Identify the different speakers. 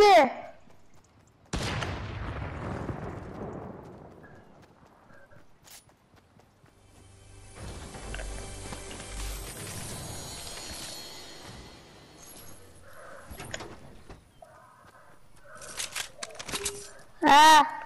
Speaker 1: 돼! 아!